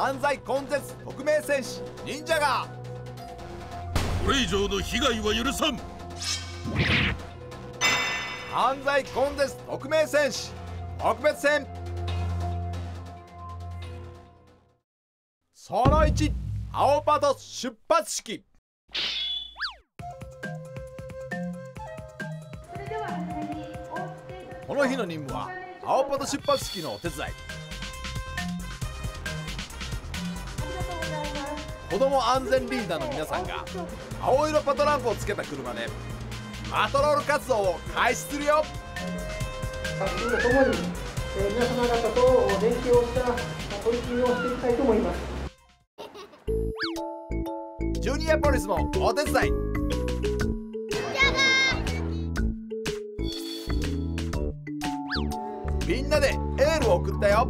犯罪根絶特命戦士忍者が。これ以上の被害は許さん。犯罪根絶特命戦士特別戦その1青パト出発式。この日の任務は青パト出発式のお手伝い子ども安全リーダーの皆さんが青色パトランプをつけた車でパトロール活動を開始するよ。とともに、えー皆様方と連携をした取り組みをしていきたいと思います。ジュニアポリスもお手伝い。みんなでエールを送ったよ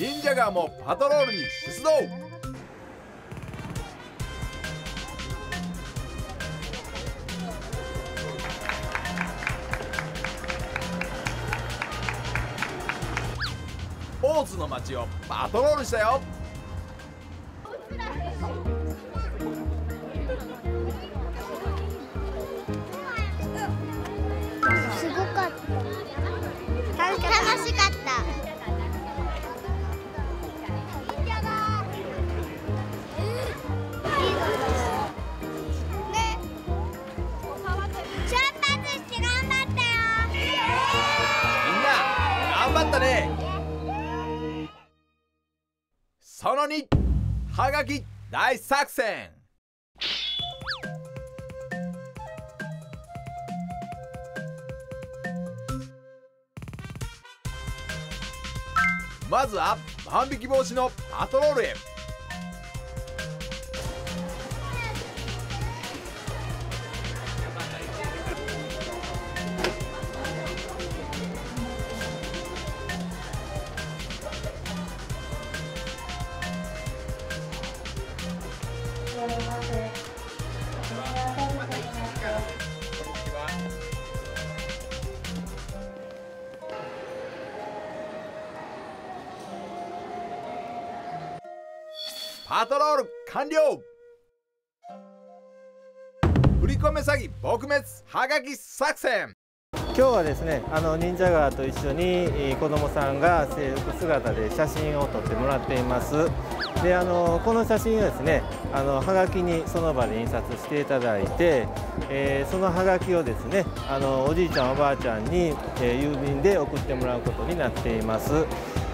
神社がもパトロールに出動。大津の街をパトロールしたよ。ったね。その2はがき大作戦。まずは万引き防止のパトロールへ。パトロール完了。振り込め詐欺撲滅はがき作戦。今日はですねあの忍者川と一緒に子どもさんが制服姿で写真を撮ってもらっています。であのこの写真をですねあのはがきにその場で印刷していただいて、えーそのはがきをですねあのおじいちゃんおばあちゃんに、えー郵便で送ってもらうことになっています。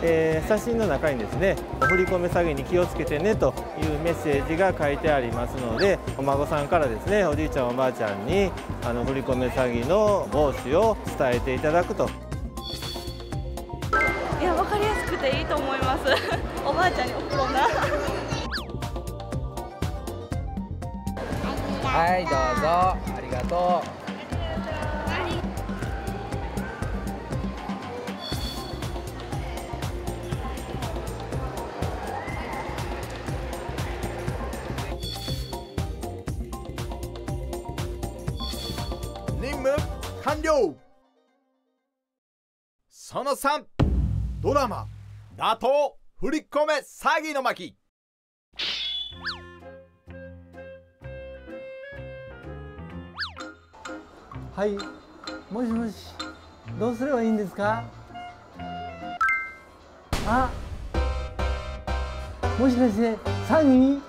えー写真の中にですね振り込め詐欺に気をつけてねというメッセージが書いてありますのでお孫さんからですねおじいちゃんおばあちゃんにあの振り込め詐欺の防止を伝えていただくといや、わかりやすくていいと思います。おばあちゃんに送ろうな。はいどうぞありがとう完了。その3ドラマ。打倒振り込め詐欺の巻。はい。もしもし。どうすればいいんですか？あ。もしかし。て詐欺？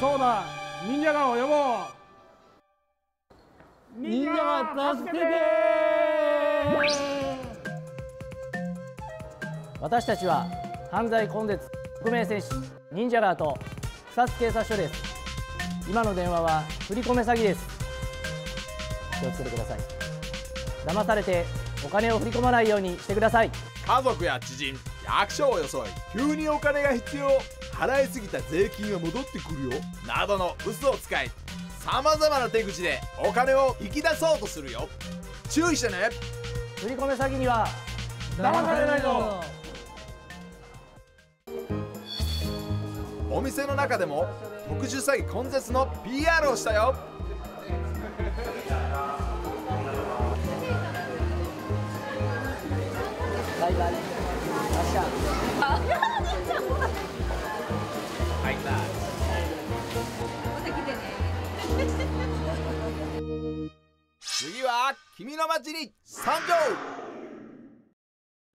そうだ。忍者がを呼ぼう忍者が助けて私たちは犯罪根絶匿名戦士忍者ガーと草津警察署です。今の電話は振り込め詐欺です。気をつけてください。騙されてお金を振り込まないようにしてください。家族や知人役所を装い急にお金が必要払いすぎた税金が戻ってくるよなどの嘘を使い。さまざまな手口でお金を引き出そうとするよ。注意してね。振り込め詐欺には騙されないぞ。お店の中でも特殊詐欺根絶の PR をしたよ。バイバイ。明日はい、バイ。また来てね。次は君の町に参上